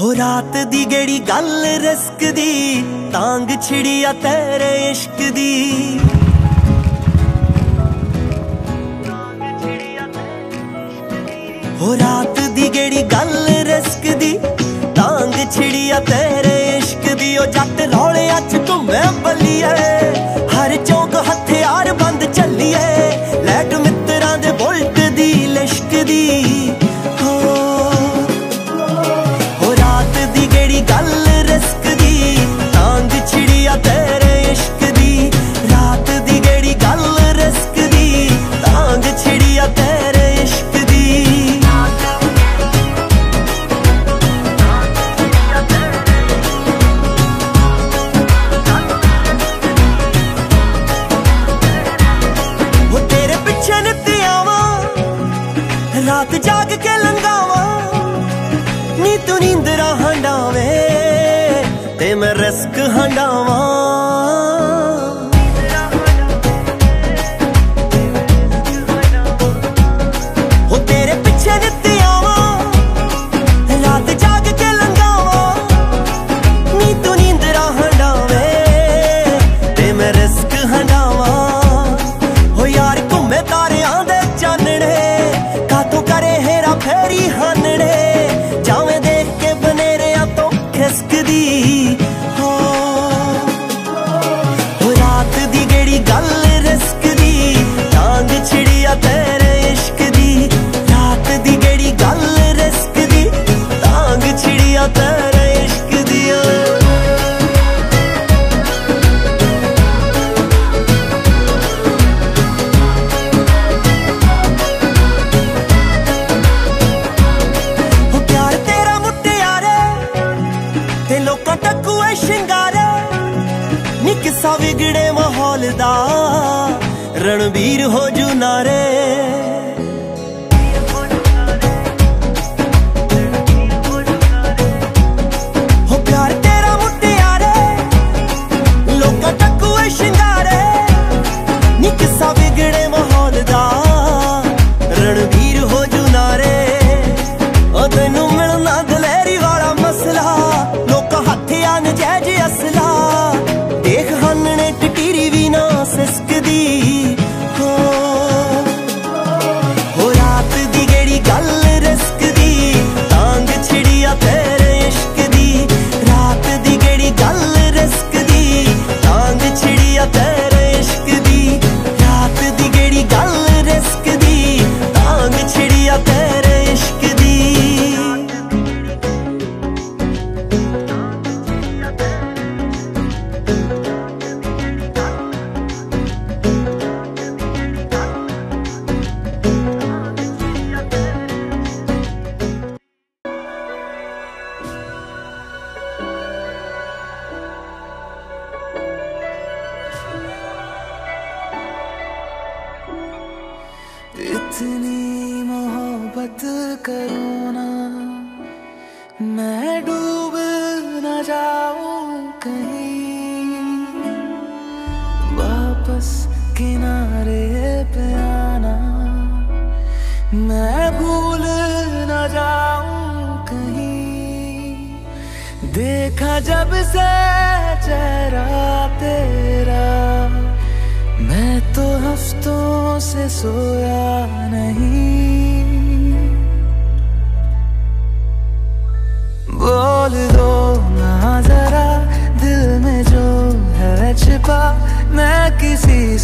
ਹੋ ਰਾਤ ਦੀ ਗੇੜੀ ਗੱਲ ਰਸਕ ਦੀ, ਤਾਂਗ ਛਿੜੀ ਆ ਤੇਰੇ ਇਸ਼ਕ ਦੀ। ਹੋ ਰਾਤ ਦੀ ਗੇੜੀ ਗੱਲ ਰਸਕ ਦੀ, ਤਾਂਗ ਛਿੜੀ ਆ ਤੇਰੇ ਇਸ਼ਕ ਦੀ। ਉਹ ਜੱਟ ਰੌਲੇ ਅੱਜ ਘੁੰਮੇ ਬੱਲੀਏ ਰਣਵੀਰ ਹੋ ਜੂ ਨਾਰੇ। इतनी मोहब्बत करो ना, मैं डूब न जाऊँ कहीं। वापस किनारे पे आना, मैं भूल न जाऊँ कहीं। देखा जब से चेहरा तेरा, मैं तो हफ्तों से सो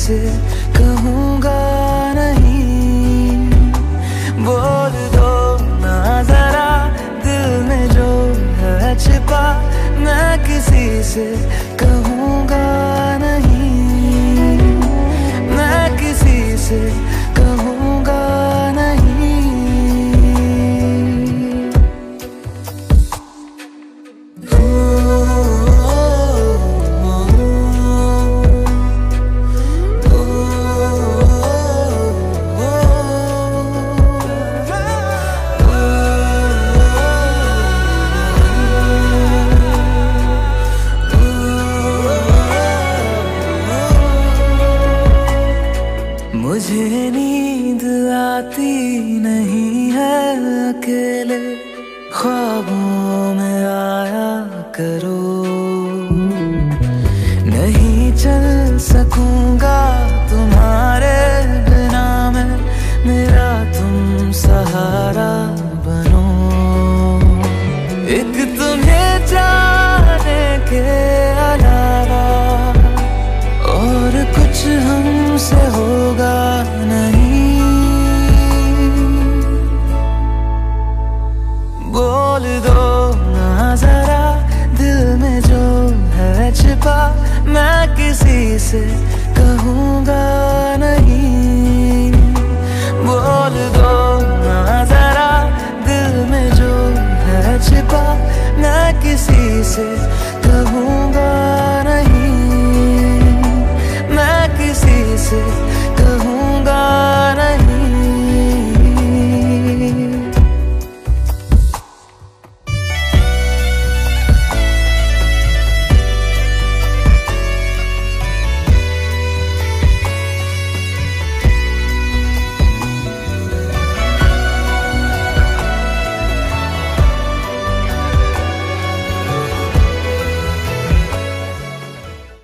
तुझसे कहूँगा नहीं। बोल दो ना जरा दिल में जो है छिपा, मैं किसी से मुझे नींद आती नहीं है अकेले। ख्वाबों में आया करो। नहीं चल सकूँगा छिपा मैं किसी से कहूँगा नहीं। बोल दो ना जरा दिल में जो है छिपा, मैं किसी से